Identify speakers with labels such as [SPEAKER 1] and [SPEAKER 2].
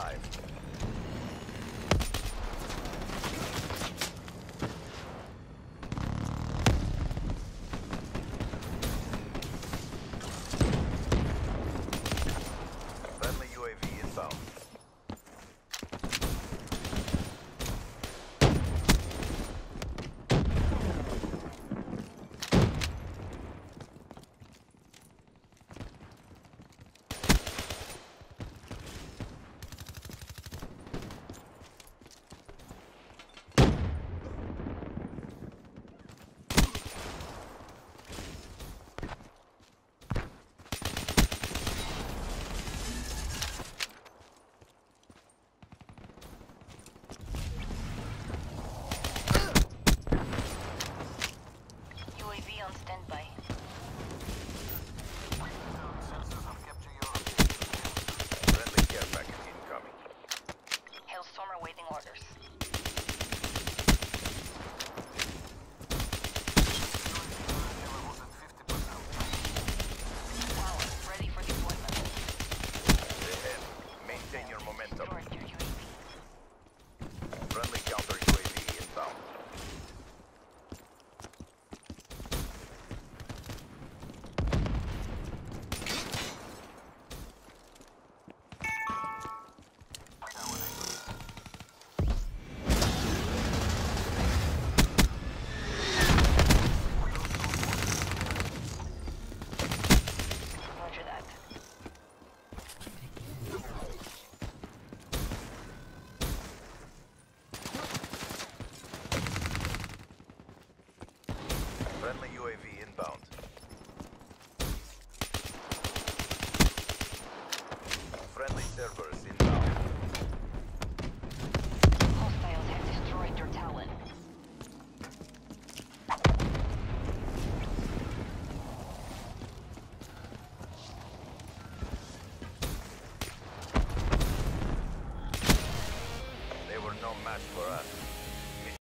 [SPEAKER 1] alive. Friendly UAV inbound. Friendly Cerberus inbound.
[SPEAKER 2] Hostiles have destroyed their talon.
[SPEAKER 1] They were no match for us.